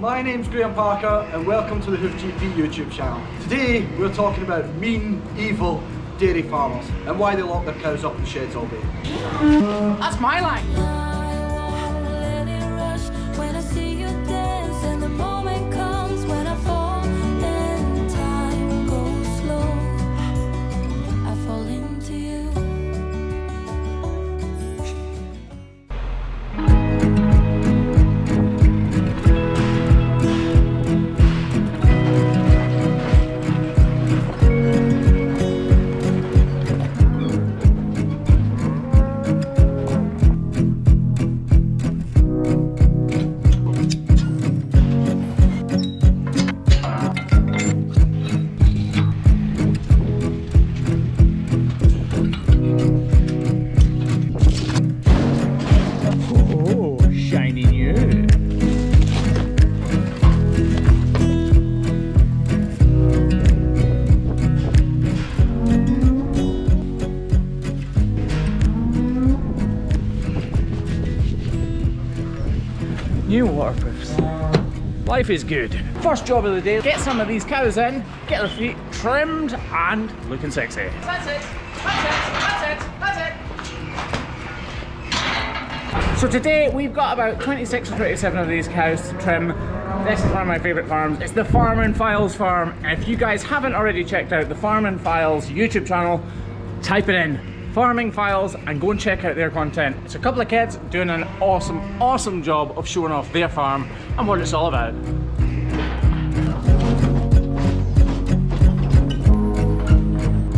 my name's Graham Parker and welcome to the Hoof GP YouTube channel. Today we're talking about mean, evil dairy farmers and why they lock their cows up in sheds all day. That's my line. New waterproofs. Life is good. First job of the day, get some of these cows in, get their feet trimmed and looking sexy. That's it, that's it, that's it, that's it. So today we've got about 26 or 27 of these cows to trim. This is one of my favourite farms. It's the Farm and Files farm. if you guys haven't already checked out the Farm and Files YouTube channel, type it in farming files and go and check out their content. It's a couple of kids doing an awesome, awesome job of showing off their farm and what it's all about.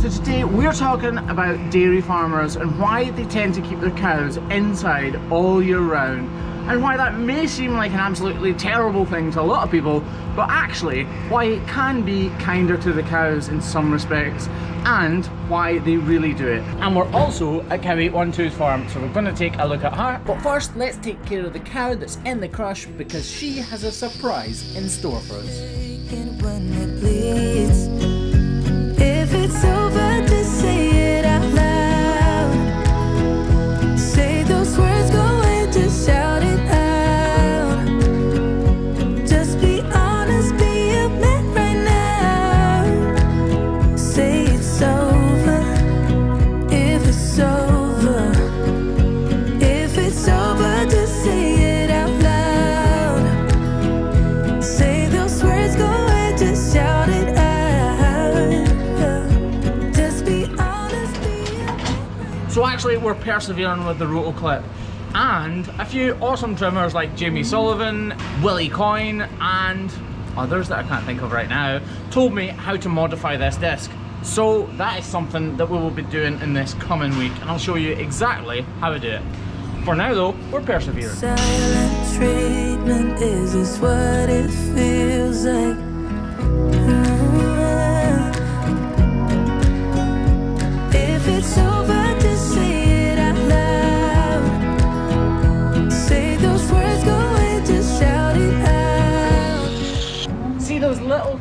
So today we're talking about dairy farmers and why they tend to keep their cows inside all year round and why that may seem like an absolutely terrible thing to a lot of people, but actually why it can be kinder to the cows in some respects and why they really do it. And we're also at Cow 812's farm, so we're going to take a look at her. But first, let's take care of the cow that's in the crush because she has a surprise in store for us. So actually we're persevering with the roto clip and a few awesome trimmers like Jamie Sullivan, Willie Coyne and others that I can't think of right now told me how to modify this disc. So that is something that we will be doing in this coming week and I'll show you exactly how to do it. For now though, we're persevering.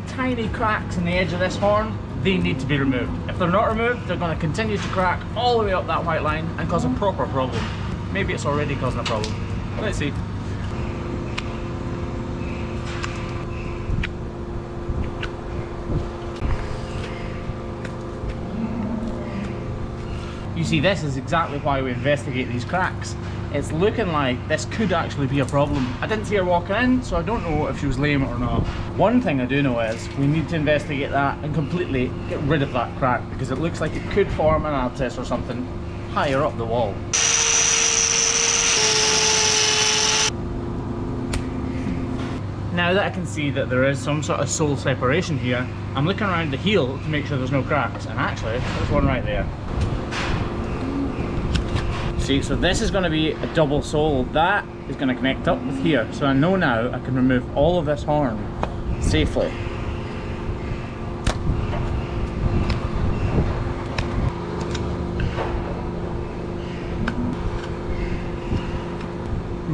Tiny cracks in the edge of this horn, they need to be removed. If they're not removed, they're going to continue to crack all the way up that white line and cause a proper problem. Maybe it's already causing a problem. Let's see. You see, this is exactly why we investigate these cracks. It's looking like this could actually be a problem. I didn't see her walking in, so I don't know if she was lame or not. One thing I do know is we need to investigate that and completely get rid of that crack because it looks like it could form an abscess or something higher up the wall. Now that I can see that there is some sort of sole separation here, I'm looking around the heel to make sure there's no cracks, and actually, there's one right there. See, so this is going to be a double sole. That is going to connect up with here. So I know now I can remove all of this horn safely.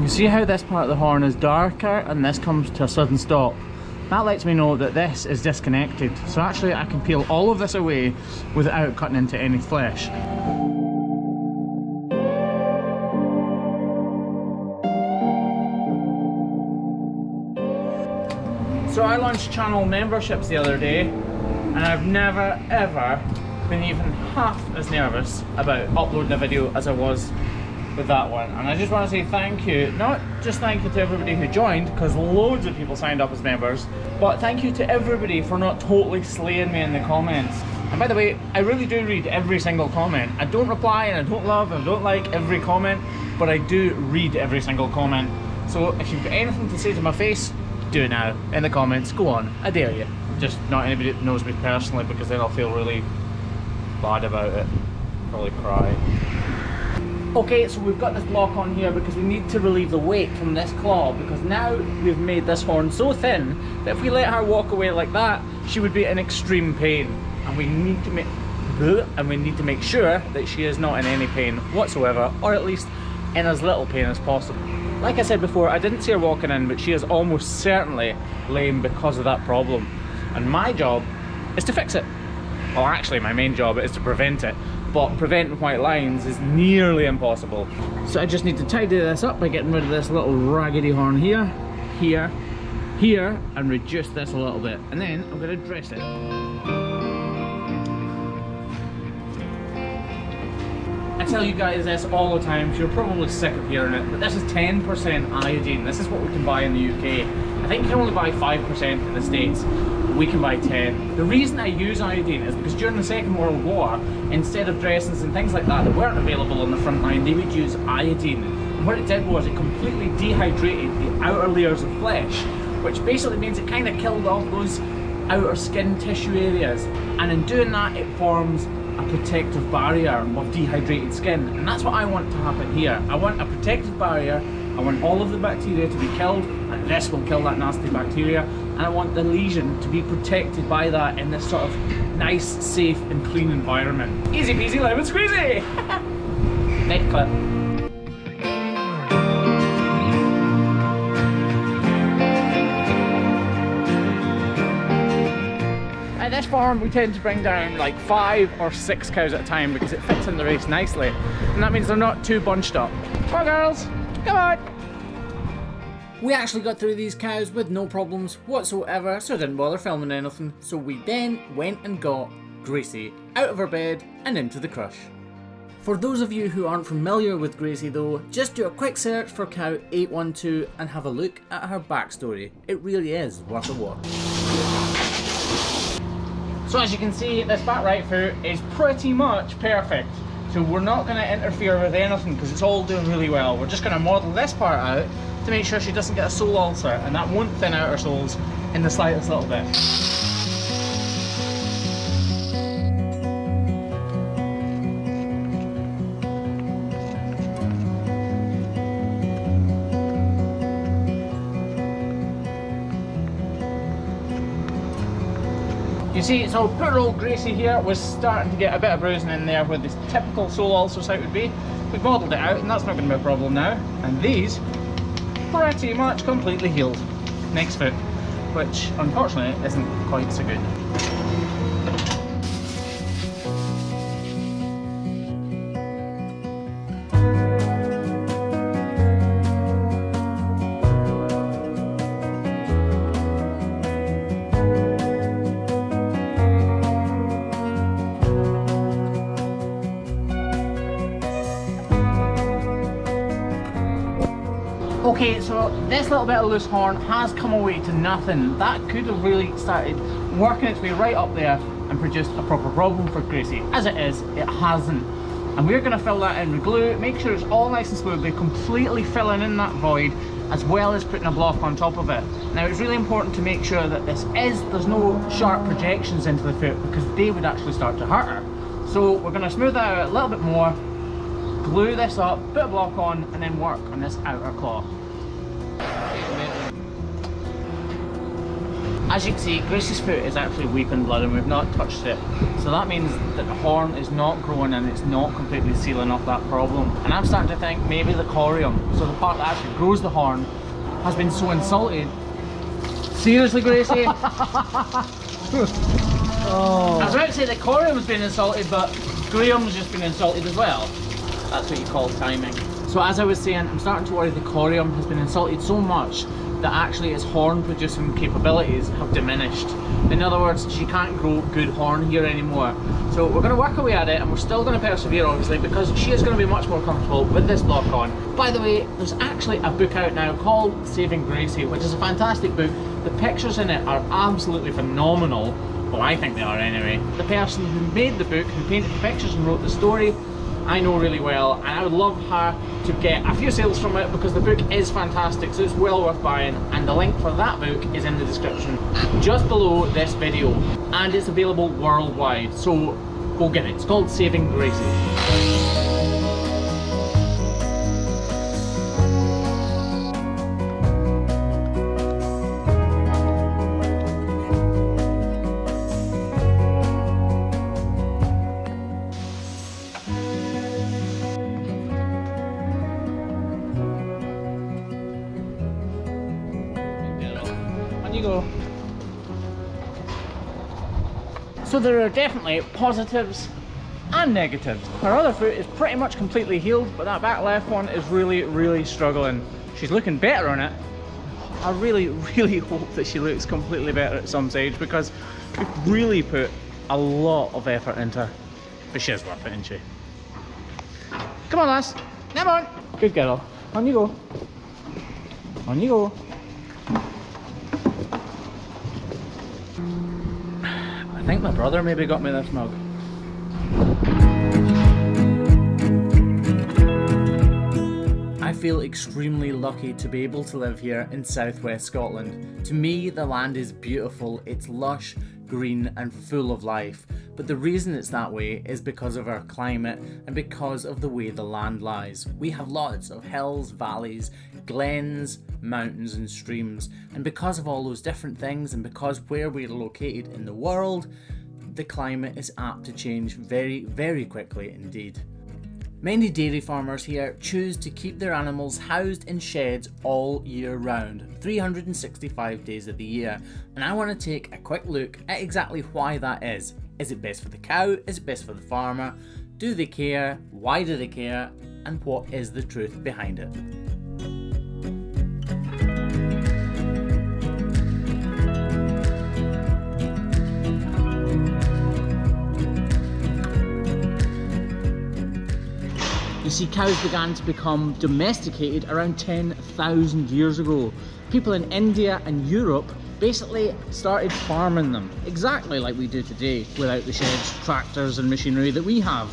You see how this part of the horn is darker and this comes to a sudden stop? That lets me know that this is disconnected. So actually I can peel all of this away without cutting into any flesh. Launched channel memberships the other day, and I've never ever been even half as nervous about uploading a video as I was with that one. And I just want to say thank you, not just thank you to everybody who joined, because loads of people signed up as members, but thank you to everybody for not totally slaying me in the comments. And by the way, I really do read every single comment. I don't reply and I don't love and I don't like every comment, but I do read every single comment. So if you've got anything to say to my face, do it now in the comments. Go on, I dare you. Just not anybody that knows me personally because then I'll feel really bad about it. Probably cry. Okay, so we've got this block on here because we need to relieve the weight from this claw because now we've made this horn so thin that if we let her walk away like that, she would be in extreme pain. And we need to make and we need to make sure that she is not in any pain whatsoever, or at least in as little pain as possible. Like I said before, I didn't see her walking in, but she is almost certainly lame because of that problem. And my job is to fix it. Well, actually, my main job is to prevent it but preventing white lines is nearly impossible. So I just need to tidy this up by getting rid of this little raggedy horn here, here, here, and reduce this a little bit. And then I'm to dress it. I tell you guys this all the time, so you're probably sick of hearing it, but this is 10% iodine. This is what we can buy in the UK. I think you can only buy 5% in the States we can buy 10. The reason I use iodine is because during the Second World War, instead of dressings and things like that that weren't available on the front line, they would use iodine. And what it did was it completely dehydrated the outer layers of flesh, which basically means it kind of killed off those outer skin tissue areas. And in doing that, it forms a protective barrier of dehydrated skin. And that's what I want to happen here. I want a protective barrier I want all of the bacteria to be killed, and this will kill that nasty bacteria. And I want the lesion to be protected by that in this sort of nice, safe, and clean environment. Easy peasy lemon squeezy! Next clip. This farm we tend to bring down like five or six cows at a time because it fits in the race nicely and that means they're not too bunched up. Come on girls! Come on! We actually got through these cows with no problems whatsoever, so I didn't bother filming anything. So we then went and got Gracie out of her bed and into the crush. For those of you who aren't familiar with Gracie though, just do a quick search for cow 812 and have a look at her backstory. It really is worth a watch. So as you can see, this back right foot is pretty much perfect. So we're not going to interfere with anything because it's all doing really well. We're just going to model this part out to make sure she doesn't get a sole ulcer and that won't thin out her soles in the slightest little bit. See, so poor old Gracie here was starting to get a bit of bruising in there where this typical sole ulcer site would be. We've modelled it out and that's not going to be a problem now. And these, pretty much completely healed. Next foot, which unfortunately isn't quite so good. Okay, so this little bit of loose horn has come away to nothing. That could have really started working its way right up there and produced a proper problem for Gracie. As it is, it hasn't. And we're gonna fill that in with glue, make sure it's all nice and smoothly, completely filling in that void, as well as putting a block on top of it. Now it's really important to make sure that this is, there's no sharp projections into the foot because they would actually start to hurt her. So we're gonna smooth that out a little bit more, glue this up, put a block on, and then work on this outer claw. As you can see, Gracie's foot is actually weeping blood and we've not touched it. So that means that the horn is not growing and it's not completely sealing up that problem. And I'm starting to think maybe the corium, so the part that actually grows the horn, has been so insulted. Seriously, Gracie? oh. I was about to say the corium has been insulted, but Graham's just been insulted as well. That's what you call timing. So as I was saying, I'm starting to worry the corium has been insulted so much that actually its horn producing capabilities have diminished. In other words, she can't grow good horn here anymore. So we're going to work away at it and we're still going to persevere obviously because she is going to be much more comfortable with this block on. By the way, there's actually a book out now called Saving Gracie, which is a fantastic book. The pictures in it are absolutely phenomenal. Well, I think they are anyway. The person who made the book, who painted the pictures and wrote the story, I know really well and I would love her to get a few sales from it because the book is fantastic so it's well worth buying and the link for that book is in the description just below this video and it's available worldwide so go get it. It's called Saving Gracie. So there are definitely positives and negatives. Her other foot is pretty much completely healed, but that back left one is really, really struggling. She's looking better on it. I really, really hope that she looks completely better at some stage because we've really put a lot of effort into her. But she is worth it, isn't she? Come on, lass. Come on. Good girl. On you go. On you go. Think my brother maybe got me this mug. I feel extremely lucky to be able to live here in southwest Scotland. To me, the land is beautiful, it's lush, green, and full of life. But the reason it's that way is because of our climate and because of the way the land lies. We have lots of hills, valleys, glens, mountains, and streams. And because of all those different things, and because where we're located in the world, the climate is apt to change very, very quickly indeed. Many dairy farmers here choose to keep their animals housed in sheds all year round, 365 days of the year, and I want to take a quick look at exactly why that is. Is it best for the cow? Is it best for the farmer? Do they care? Why do they care? And what is the truth behind it? See, cows began to become domesticated around 10,000 years ago. People in India and Europe basically started farming them, exactly like we do today, without the sheds, tractors and machinery that we have.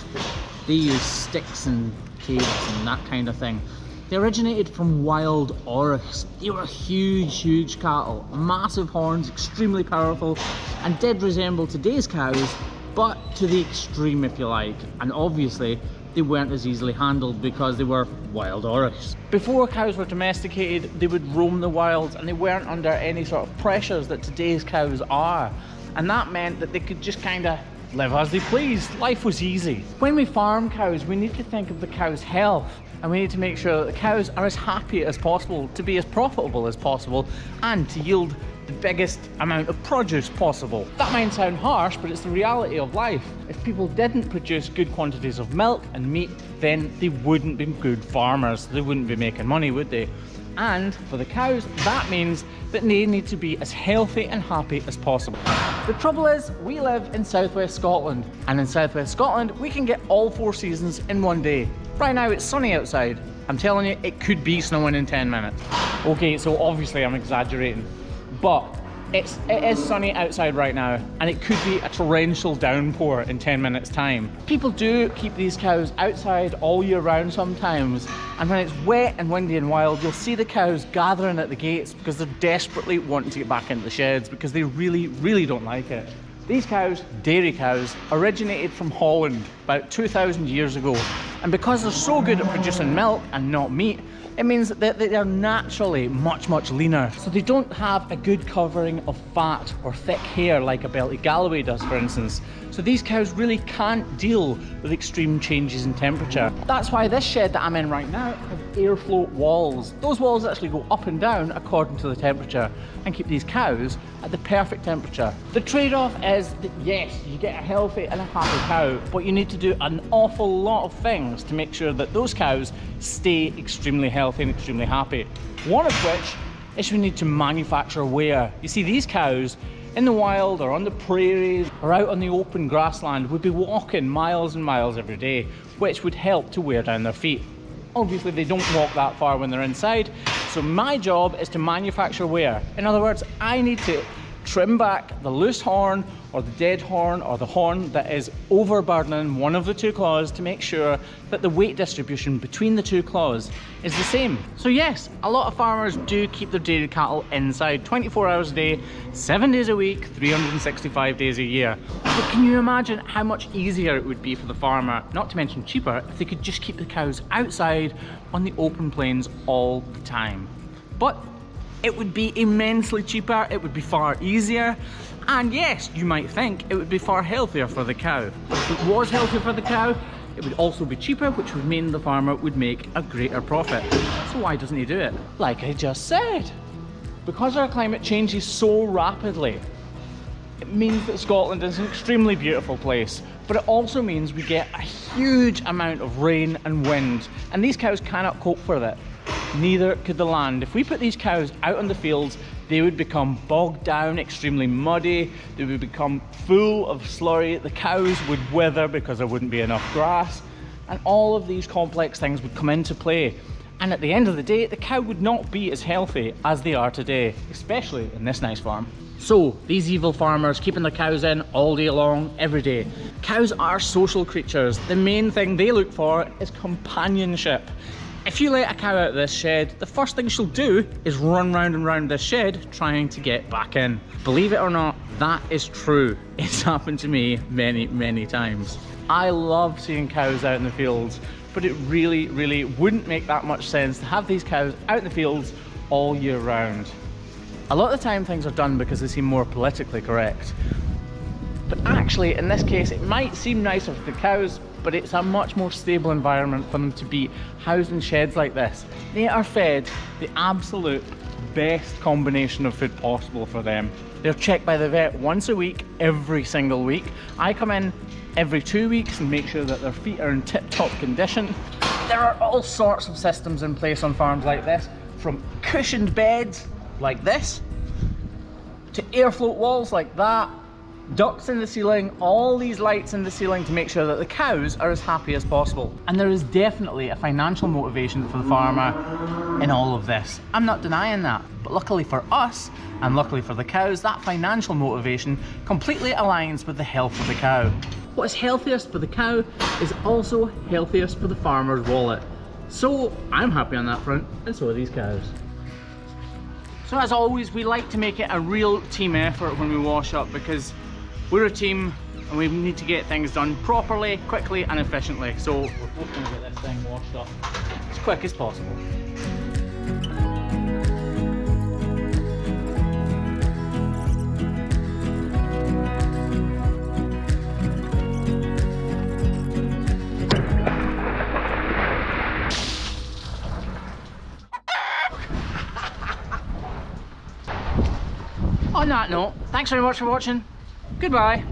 They use sticks and caves and that kind of thing. They originated from wild aurochs. They were huge, huge cattle, massive horns, extremely powerful, and did resemble today's cows, but to the extreme if you like. And obviously, they weren't as easily handled because they were wild aurochs. Before cows were domesticated, they would roam the wilds and they weren't under any sort of pressures that today's cows are. And that meant that they could just kind of live as they pleased. Life was easy. When we farm cows, we need to think of the cow's health and we need to make sure that the cows are as happy as possible, to be as profitable as possible, and to yield the biggest amount of produce possible. That might sound harsh, but it's the reality of life. If people didn't produce good quantities of milk and meat, then they wouldn't be good farmers. They wouldn't be making money, would they? And for the cows, that means that they need to be as healthy and happy as possible. The trouble is, we live in southwest Scotland, and in southwest Scotland, we can get all four seasons in one day. Right now, it's sunny outside. I'm telling you, it could be snowing in 10 minutes. Okay, so obviously I'm exaggerating, but it's, it is sunny outside right now and it could be a torrential downpour in 10 minutes time. People do keep these cows outside all year round sometimes and when it's wet and windy and wild you'll see the cows gathering at the gates because they're desperately wanting to get back into the sheds because they really, really don't like it. These cows, dairy cows, originated from Holland about 2,000 years ago. And because they're so good at producing milk and not meat, it means that they are naturally much, much leaner. So they don't have a good covering of fat or thick hair like a Beltie Galloway does, for instance. So these cows really can't deal with extreme changes in temperature. That's why this shed that I'm in right now has airflow walls. Those walls actually go up and down according to the temperature and keep these cows at the perfect temperature. The trade-off is that yes, you get a healthy and a happy cow, but you need to do an awful lot of things to make sure that those cows stay extremely healthy and extremely happy. One of which is we need to manufacture wear. You see, these cows in the wild or on the prairies or out on the open grassland would be walking miles and miles every day, which would help to wear down their feet. Obviously, they don't walk that far when they're inside, so my job is to manufacture wear. In other words, I need to trim back the loose horn or the dead horn or the horn that is overburdening one of the two claws to make sure that the weight distribution between the two claws is the same. So yes, a lot of farmers do keep their dairy cattle inside 24 hours a day, 7 days a week, 365 days a year. But can you imagine how much easier it would be for the farmer, not to mention cheaper, if they could just keep the cows outside on the open plains all the time. But it would be immensely cheaper, it would be far easier, and yes, you might think it would be far healthier for the cow. If it was healthier for the cow, it would also be cheaper, which would mean the farmer would make a greater profit. So why doesn't he do it? Like I just said, because our climate changes so rapidly, it means that Scotland is an extremely beautiful place, but it also means we get a huge amount of rain and wind, and these cows cannot cope with it neither could the land. If we put these cows out on the fields, they would become bogged down, extremely muddy, they would become full of slurry, the cows would wither because there wouldn't be enough grass, and all of these complex things would come into play. And at the end of the day, the cow would not be as healthy as they are today, especially in this nice farm. So, these evil farmers keeping their cows in all day long, every day. Cows are social creatures. The main thing they look for is companionship. If you let a cow out of this shed, the first thing she'll do is run round and round this shed trying to get back in. Believe it or not, that is true. It's happened to me many, many times. I love seeing cows out in the fields, but it really, really wouldn't make that much sense to have these cows out in the fields all year round. A lot of the time things are done because they seem more politically correct. But actually, in this case, it might seem nicer for the cows, but it's a much more stable environment for them to be housed in sheds like this. They are fed the absolute best combination of food possible for them. They're checked by the vet once a week, every single week. I come in every two weeks and make sure that their feet are in tip-top condition. There are all sorts of systems in place on farms like this, from cushioned beds like this, to airflow walls like that, ducts in the ceiling, all these lights in the ceiling to make sure that the cows are as happy as possible. And there is definitely a financial motivation for the farmer in all of this. I'm not denying that. But luckily for us, and luckily for the cows, that financial motivation completely aligns with the health of the cow. What is healthiest for the cow is also healthiest for the farmer's wallet. So I'm happy on that front, and so are these cows. So as always, we like to make it a real team effort when we wash up because we're a team and we need to get things done properly, quickly and efficiently. So we're both going to get this thing washed up as quick as possible. On that note, thanks very much for watching. Goodbye.